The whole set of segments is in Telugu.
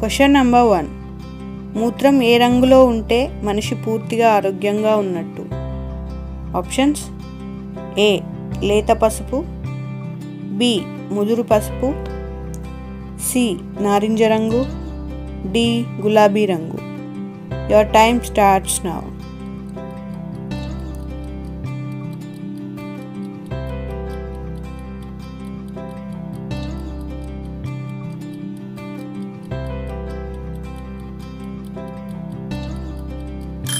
క్వశ్చన్ నెంబర్ వన్ మూత్రం ఏ రంగులో ఉంటే మనిషి పూర్తిగా ఆరోగ్యంగా ఉన్నట్టు? ఆప్షన్స్ ఏ లేత పసుపు. బి ముదురు పసుపు. సి నారింజ రంగు. డి గులాబీ రంగు. Your time starts now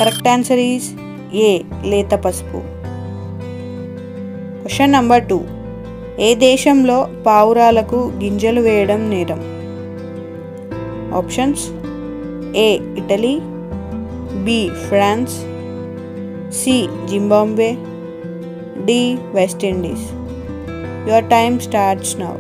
correct answer is A లేత పసుపు. క్వశ్చన్ నంబర్ టూ ఏ దేశంలో పావురాలకు గింజలు వేయడం నేరం? Options A Italy B France C Zimbabwe D West Indies your time starts now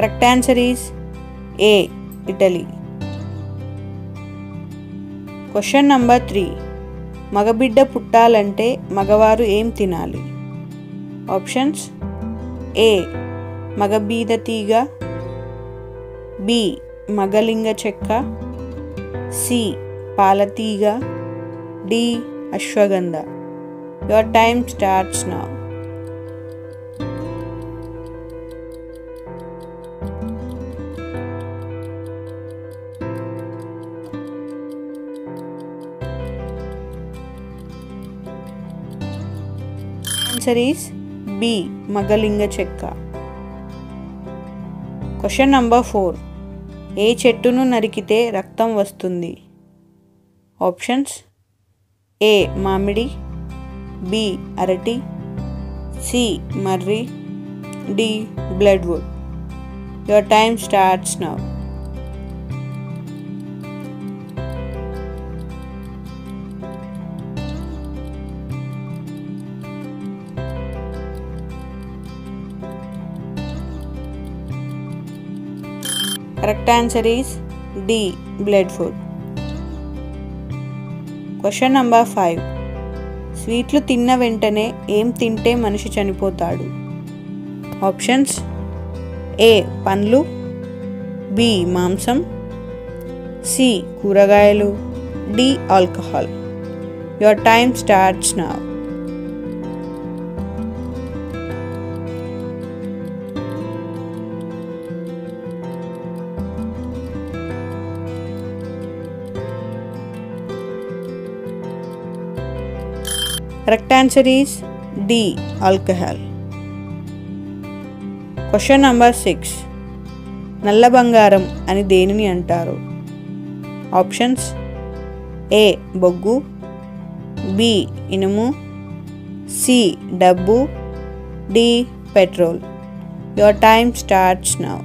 correct answer is A Italy question number three మగబిడ్డ పుట్టాలంటే మగవారు ఏం తినాలి? ఆప్షన్స్ ఏ మగబీద తీగ. బి మగలింగ చెక్క. C పాలతీగ D ashwagandha. Your time starts now answer is B మగలింగ చెక్క క్వశ్చన్ నంబర్ ఫోర్ ఏ చెట్టును నరికితే రక్తం వస్తుంది? ఆప్షన్స్ ఏ మామిడి. బి అరటి. C Marri. D blood wood your time starts now correct answer is D blood food question number five స్వీట్లు తిన్న వెంటనే ఏం తింటే మనిషి చనిపోతాడు? ఆప్షన్స్ ఏ పండ్లు. బి మాంసం. సి కూరగాయలు. D alcohol your time starts now correct answer is D alcohol question number six నల్ల బంగారం అని దేనిని అంటారు? ఆప్షన్స్ ఏ బొగ్గు. బి ఇనుము. సి డబ్బు. D petrol. Your time starts now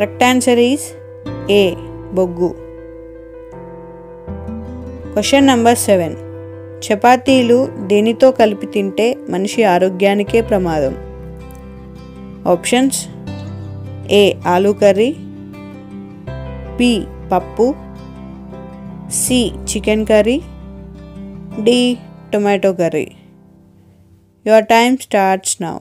correct answer is A బొగ్గు. క్వశ్చన్ నంబర్ సెవెన్ చపాతీలు దేనితో కలిపి తింటే మనిషి ఆరోగ్యానికే ప్రమాదం? Options A aloo curry. B పప్పు. C chicken curry. D tomato curry. Your time starts now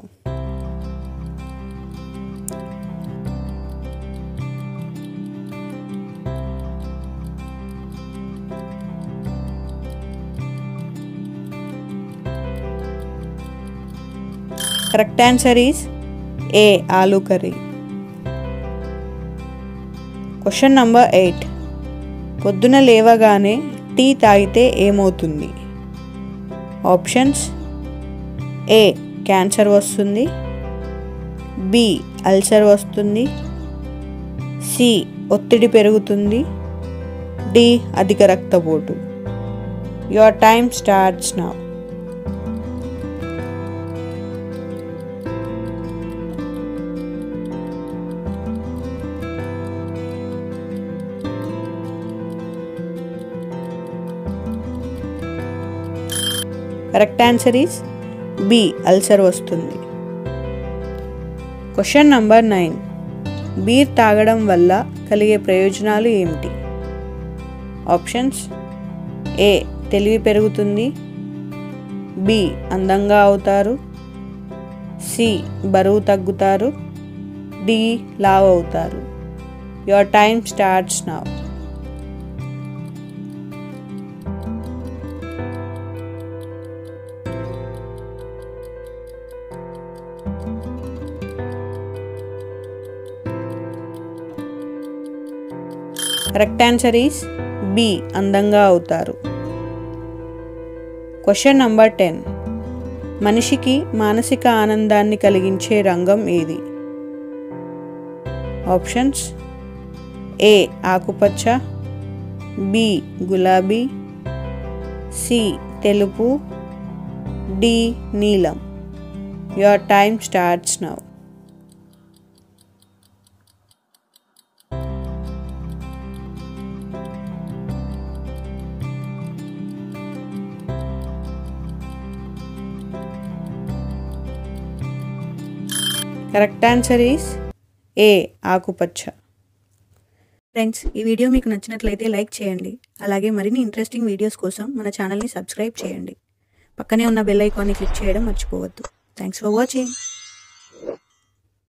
correct answer is A aloo curry. Question number eight పొద్దున లేవగానే టీ తాగితే ఏమవుతుంది? ఆప్షన్స్ ఏ క్యాన్సర్ వస్తుంది. బి అల్సర్ వస్తుంది. సి ఒత్తిడి పెరుగుతుంది. డి అధిక రక్తపోటు. Your time starts now correct answer is B ulcer వస్తుంది. క్వశ్చన్ నంబర్ నైన్ బీర్ తాగడం వల్ల కలిగే ప్రయోజనాలు ఏమిటి? ఆప్షన్స్ ఏ తెలివి పెరుగుతుంది. బి అందంగా అవుతారు. సి బరువు తగ్గుతారు. డి లావ్ అవుతారు. Your time starts now correct answer is B అందంగా అవుతారు. క్వశ్చన్ నంబర్ టెన్ మనిషికి మానసిక ఆనందాన్ని కలిగించే రంగం ఏది? ఆప్షన్స్ ఏ ఆకుపచ్చ బి గులాబీ సి తెలుపు డి నీలం. Your time starts now correct answer is A ఆకుపచ్చ. ఫ్రెండ్స్ ఈ వీడియో మీకు నచ్చినట్లయితే లైక్ చేయండి. అలాగే మరిన్ని ఇంట్రెస్టింగ్ వీడియోస్ కోసం మన ఛానల్ని సబ్స్క్రైబ్ చేయండి. పక్కనే ఉన్న బెల్ ఐకాన్ని క్లిక్ చేయడం మర్చిపోవద్దు. Thanks for watching